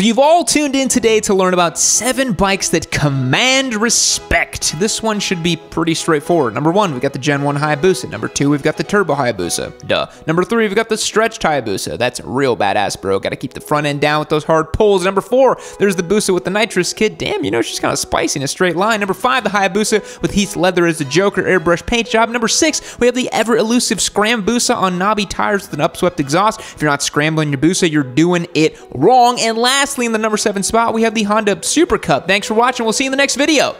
So you've all tuned in today to learn about seven bikes that command respect. This one should be pretty straightforward. Number one, we've got the Gen 1 Hayabusa. Number two, we've got the Turbo Hayabusa. Duh. Number three, we've got the Stretched Hayabusa. That's a real badass, bro. Gotta keep the front end down with those hard pulls. Number four, there's the Busa with the nitrous kit. Damn, you know, she's kind of spicy in a straight line. Number five, the Hayabusa with Heath Ledger as the Joker airbrush paint job. Number six, we have the ever elusive Scram Busa on knobby tires with an upswept exhaust. If you're not scrambling your Busa, you're doing it wrong. And lastly, in the number seven spot, we have the Honda Super Cub. Thanks for watching. We'll see you in the next video.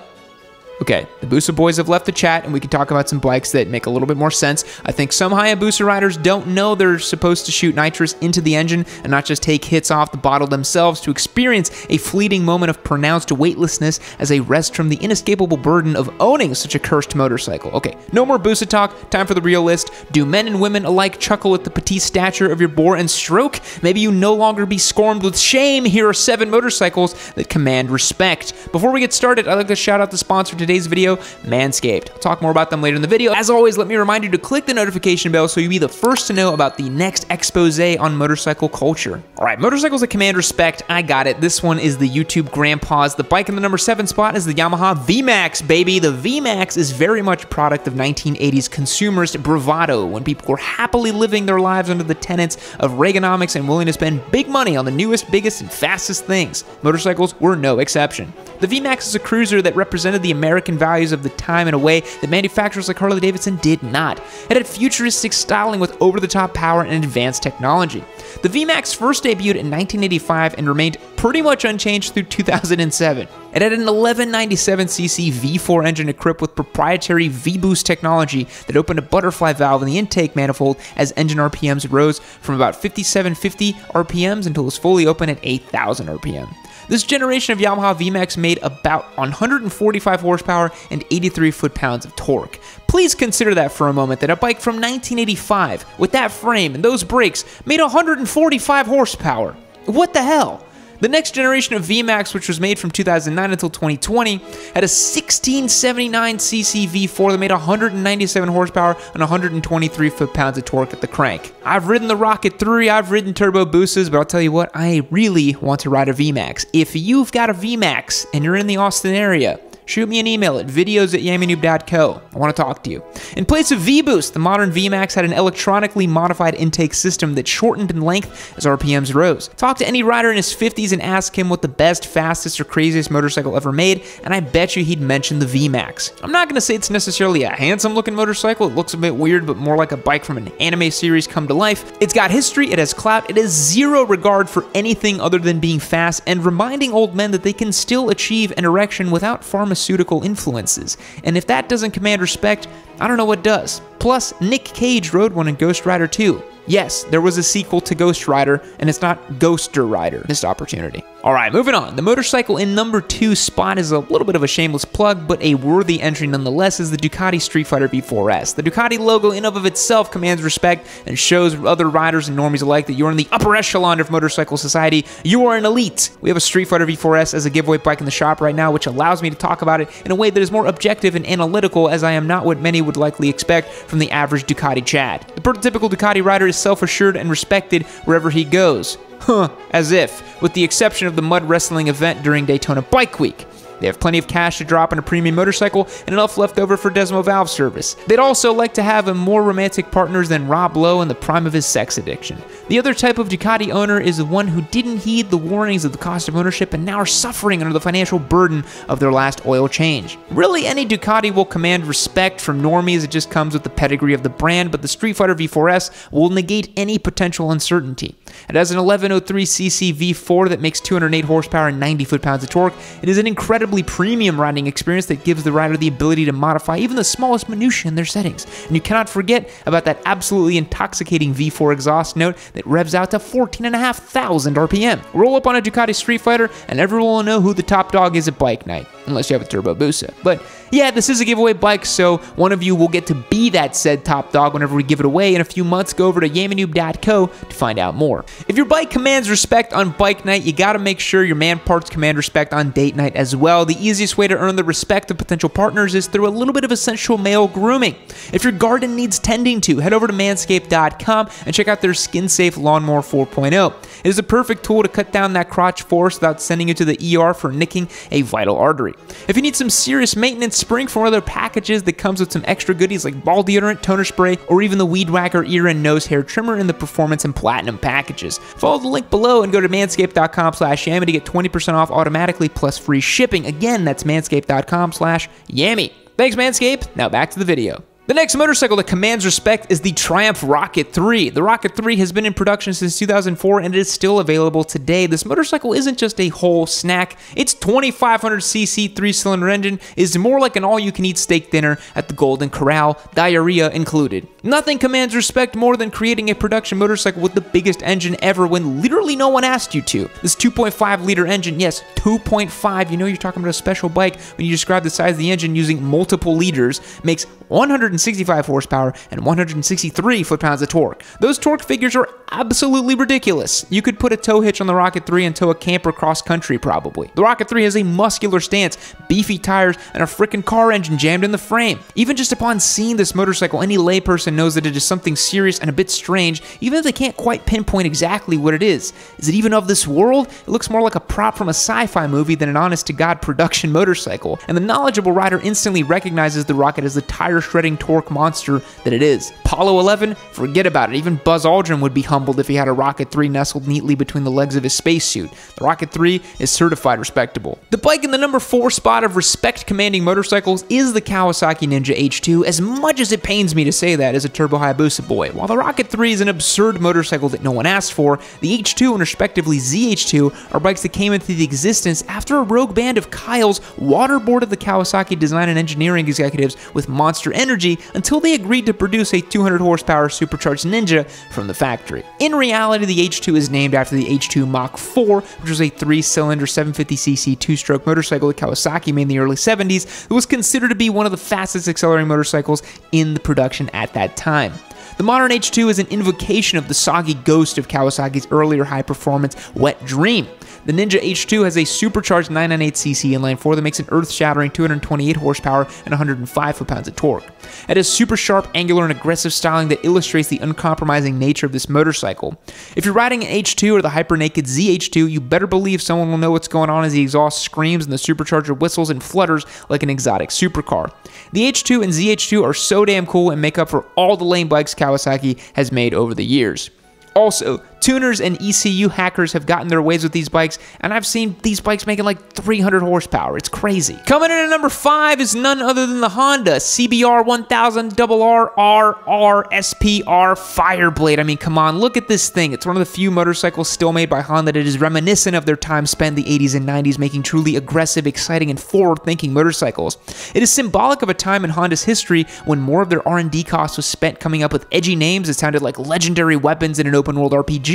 Okay, the Busa boys have left the chat, and we can talk about some bikes that make a little bit more sense. I think some Hayabusa riders don't know they're supposed to shoot nitrous into the engine and not just take hits off the bottle themselves to experience a fleeting moment of pronounced weightlessness as a rest from the inescapable burden of owning such a cursed motorcycle. Okay, no more Busa talk, time for the real list. Do men and women alike chuckle at the petite stature of your bore and stroke? Maybe you no longer be scorned with shame. Here are seven motorcycles that command respect. Before we get started, I'd like to shout out the sponsor today today's video, Manscaped. I'll talk more about them later in the video. As always, let me remind you to click the notification bell so you'll be the first to know about the next expose on motorcycle culture. All right, motorcycles that command respect, I got it. This one is the YouTube Grandpa's. The bike in the number seven spot is the Yamaha VMAX, baby. The VMAX is very much a product of 1980s consumerist bravado when people were happily living their lives under the tenets of Reaganomics and willing to spend big money on the newest, biggest, and fastest things. Motorcycles were no exception. The VMAX is a cruiser that represented the American values of the time in a way that manufacturers like Harley Davidson did not. It had futuristic styling with over the top power and advanced technology. The VMAX first debuted in 1985 and remained pretty much unchanged through 2007. It had an 1197cc V4 engine equipped with proprietary V-Boost technology that opened a butterfly valve in the intake manifold as engine RPMs rose from about 5750 RPMs until it was fully open at 8000 RPM. This generation of Yamaha VMAX made about 145 horsepower and 83 foot-pounds of torque. Please consider that for a moment that a bike from 1985 with that frame and those brakes made 145 horsepower. What the hell? The next generation of VMAX, which was made from 2009 until 2020, had a 1679cc V4 that made 197 horsepower and 123 foot-pounds of torque at the crank. I've ridden the Rocket 3, I've ridden Turbo boosters, but I'll tell you what, I really want to ride a VMAX. If you've got a VMAX and you're in the Austin area, shoot me an email at videos at yammienoob.co. I want to talk to you. In place of V-Boost, the modern VMAX had an electronically modified intake system that shortened in length as RPMs rose. Talk to any rider in his 50s and ask him what the best, fastest, or craziest motorcycle ever made, and I bet you he'd mention the VMAX. I'm not going to say it's necessarily a handsome looking motorcycle, it looks a bit weird, but more like a bike from an anime series come to life. It's got history, it has clout, it has zero regard for anything other than being fast and reminding old men that they can still achieve an erection without pharmaceuticals pharmaceutical influences. And if that doesn't command respect, I don't know what does. Plus, Nick Cage rode one in Ghost Rider 2. Yes, there was a sequel to Ghost Rider, and it's not Ghoster Rider. Missed opportunity. All right, moving on. The motorcycle in number two spot is a little bit of a shameless plug, but a worthy entry nonetheless is the Ducati Street Fighter V4S. The Ducati logo in of, of itself commands respect and shows other riders and normies alike that you're in the upper echelon of motorcycle society. You are an elite. We have a Street Fighter V4S as a giveaway bike in the shop right now, which allows me to talk about it in a way that is more objective and analytical, as I am not what many would likely expect from the average Ducati Chad. The prototypical Ducati rider is self-assured and respected wherever he goes. Huh, as if, with the exception of the mud wrestling event during Daytona Bike Week. They have plenty of cash to drop on a premium motorcycle and enough left over for Desmo Valve service. They'd also like to have a more romantic partners than Rob Lowe in the prime of his sex addiction. The other type of Ducati owner is the one who didn't heed the warnings of the cost of ownership and now are suffering under the financial burden of their last oil change. Really, any Ducati will command respect from normies, it just comes with the pedigree of the brand, but the Street Fighter V4S will negate any potential uncertainty. It has an 1103cc V4 that makes 208 horsepower and 90 foot-pounds of torque. It is an incredibly premium riding experience that gives the rider the ability to modify even the smallest minutia in their settings. And you cannot forget about that absolutely intoxicating V4 exhaust note that revs out to 14,500 RPM. Roll up on a Ducati Street Fighter and everyone will know who the top dog is at bike night. Unless you have a Turbo Busa. But yeah, this is a giveaway bike, so one of you will get to be that said top dog whenever we give it away in a few months. Go over to yammienoob.co to find out more. If your bike commands respect on bike night, you gotta make sure your man parts command respect on date night as well. The easiest way to earn the respect of potential partners is through a little bit of essential male grooming. If your garden needs tending to, head over to manscaped.com and check out their skin safe lawnmower 4.0. It is a perfect tool to cut down that crotch force without sending you to the ER for nicking a vital artery. If you need some serious maintenance, spring for one of their packages that comes with some extra goodies like ball deodorant, toner spray, or even the Weed Whacker ear and nose hair trimmer in the Performance and Platinum packages. Follow the link below and go to manscaped.com slash yammy to get 20% off automatically plus free shipping. Again, that's manscaped.com slash yammy. Thanks, Manscaped. Now back to the video. The next motorcycle that commands respect is the Triumph Rocket 3. The Rocket 3 has been in production since 2004 and it is still available today. This motorcycle isn't just a whole snack. Its 2500cc three-cylinder engine is more like an all-you-can-eat steak dinner at the Golden Corral, diarrhea included. Nothing commands respect more than creating a production motorcycle with the biggest engine ever when literally no one asked you to. This 2.5 liter engine, yes, 2.5, you know you're talking about a special bike when you describe the size of the engine using multiple liters, makes 165 horsepower and 163 foot-pounds of torque. Those torque figures are absolutely ridiculous. You could put a tow hitch on the Rocket 3 and tow a camper cross country probably. The Rocket 3 has a muscular stance, beefy tires, and a freaking car engine jammed in the frame. Even just upon seeing this motorcycle, any layperson knows that it is something serious and a bit strange, even if they can't quite pinpoint exactly what it is. Is it even of this world? It looks more like a prop from a sci-fi movie than an honest-to-God production motorcycle, and the knowledgeable rider instantly recognizes the Rocket as the tire-shredding torque monster that it is. Apollo 11, forget about it. Even Buzz Aldrin would be humbled if he had a Rocket 3 nestled neatly between the legs of his spacesuit. The Rocket 3 is certified respectable. The bike in the number 4 spot of respect commanding motorcycles is the Kawasaki Ninja H2, as much as it pains me to say that as a Turbo Hayabusa boy. While the Rocket 3 is an absurd motorcycle that no one asked for, the H2 and respectively ZH2 are bikes that came into the existence after a rogue band of Kyles waterboarded the Kawasaki design and engineering executives with monster energy until they agreed to produce a 200 horsepower supercharged Ninja from the factory. In reality, the H2 is named after the H2 Mach 4, which was a three-cylinder 750cc two-stroke motorcycle that Kawasaki made in the early 70s that was considered to be one of the fastest accelerating motorcycles in the production at that time. The modern H2 is an invocation of the soggy ghost of Kawasaki's earlier high-performance wet dream. The Ninja H2 has a supercharged 998cc inline 4 that makes an earth-shattering 228 horsepower and 105 foot-pounds of torque. It has super sharp, angular, and aggressive styling that illustrates the uncompromising nature of this motorcycle. If you're riding an H2 or the Hyper Naked ZH2, you better believe someone will know what's going on as the exhaust screams and the supercharger whistles and flutters like an exotic supercar. The H2 and ZH2 are so damn cool and make up for all the lame bikes Kawasaki has made over the years. Also, tuners and ECU hackers have gotten their ways with these bikes, and I've seen these bikes making like 300 horsepower. It's crazy. Coming in at number 5 is none other than the Honda CBR 1000 RRR SPR Fireblade. I mean, come on, look at this thing. It's one of the few motorcycles still made by Honda that is reminiscent of their time spent in the 80s and 90s making truly aggressive, exciting, and forward-thinking motorcycles. It is symbolic of a time in Honda's history when more of their R&D costs was spent coming up with edgy names that sounded like legendary weapons in an open-world RPG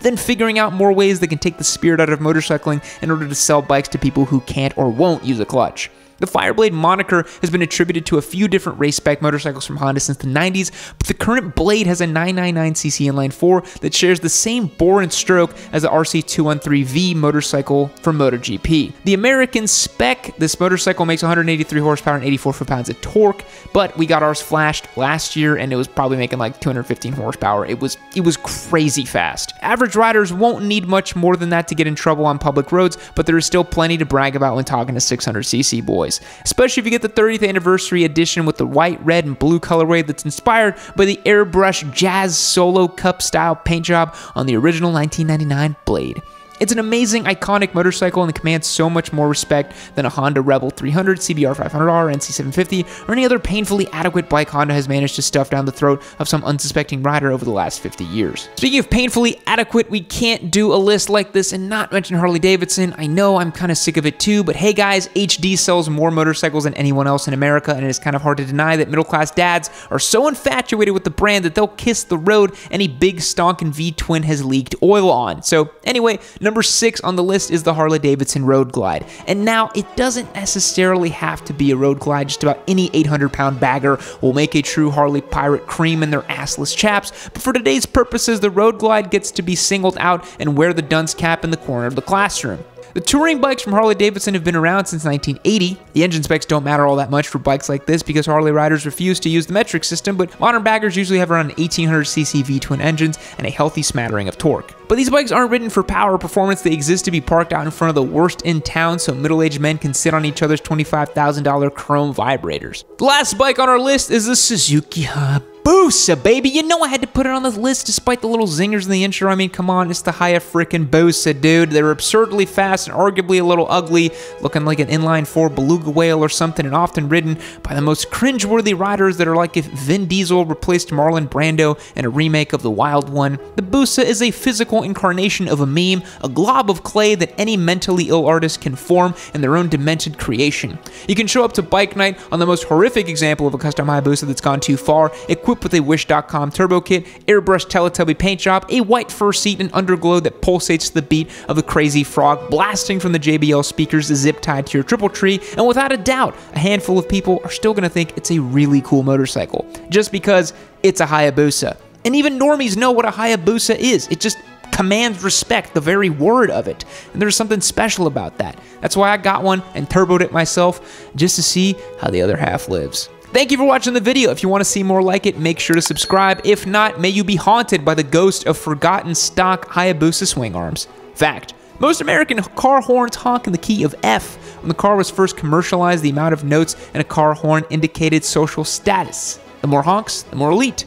then figuring out more ways they can take the spirit out of motorcycling in order to sell bikes to people who can't or won't use a clutch. The Fireblade moniker has been attributed to a few different race spec motorcycles from Honda since the 90s, but the current Blade has a 999cc inline 4 that shares the same bore and stroke as the RC213V motorcycle from MotoGP. The American spec, this motorcycle makes 183 horsepower and 84 foot-pounds of torque, but we got ours flashed last year and it was probably making like 215 horsepower. It was it was crazy fast. Average riders won't need much more than that to get in trouble on public roads, but there is still plenty to brag about when talking to 600cc boys especially if you get the 30th anniversary edition with the white, red, and blue colorway that's inspired by the airbrush jazz solo cup style paint job on the original 1999 Blade. It's an amazing, iconic motorcycle and commands so much more respect than a Honda Rebel 300, CBR 500R, NC750, or any other painfully adequate bike Honda has managed to stuff down the throat of some unsuspecting rider over the last 50 years. Speaking of painfully adequate, we can't do a list like this and not mention Harley Davidson. I know I'm kind of sick of it too, but hey guys, HD sells more motorcycles than anyone else in America, and it is kind of hard to deny that middle class dads are so infatuated with the brand that they'll kiss the road any big stonking V twin has leaked oil on. So, anyway, number Number six on the list is the Harley Davidson Road Glide. And now, it doesn't necessarily have to be a Road Glide, just about any 800 pound bagger will make a true Harley pirate cream in their assless chaps, but for today's purposes, the Road Glide gets to be singled out and wear the dunce cap in the corner of the classroom. The touring bikes from Harley Davidson have been around since 1980. The engine specs don't matter all that much for bikes like this because Harley riders refuse to use the metric system, but modern baggers usually have around 1800cc V-twin engines and a healthy smattering of torque. But these bikes aren't written for power or performance, they exist to be parked out in front of the worst in town so middle-aged men can sit on each other's $25,000 chrome vibrators. The last bike on our list is the Suzuki Hub. Hayabusa, baby. You know I had to put it on the list despite the little zingers in the intro. I mean, come on, it's the Hayabusa, dude. They're absurdly fast and arguably a little ugly, looking like an inline 4 beluga whale or something, and often ridden by the most cringeworthy riders that are like if Vin Diesel replaced Marlon Brando in a remake of The Wild One. The Busa is a physical incarnation of a meme, a glob of clay that any mentally ill artist can form in their own demented creation. You can show up to bike night on the most horrific example of a custom Hayabusa that's gone too far, equipped with a Wish.com turbo kit, airbrush Teletubby paint job, a white fur seat, and underglow that pulsates to the beat of a crazy frog blasting from the JBL speakers zip tied to your triple tree, and without a doubt, a handful of people are still going to think it's a really cool motorcycle, just because it's a Hayabusa. And even normies know what a Hayabusa is. It just commands respect, the very word of it. And there's something special about that. That's why I got one and turboed it myself, just to see how the other half lives. Thank you for watching the video. If you want to see more like it, make sure to subscribe. If not, may you be haunted by the ghost of forgotten stock Hayabusa swing arms. Fact. Most American car horns honk in the key of F. When the car was first commercialized, the amount of notes in a car horn indicated social status. The more honks, the more elite.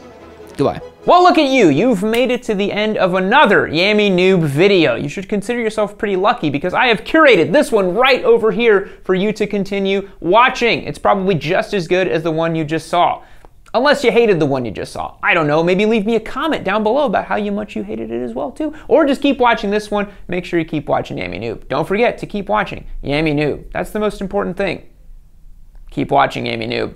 Goodbye. Well, look at you. You've made it to the end of another Yammie Noob video. You should consider yourself pretty lucky because I have curated this one right over here for you to continue watching. It's probably just as good as the one you just saw. Unless you hated the one you just saw. I don't know, maybe leave me a comment down below about how much you hated it as well too. Or just keep watching this one. Make sure you keep watching Yammie Noob. Don't forget to keep watching Yammie Noob. That's the most important thing. Keep watching Yammie Noob.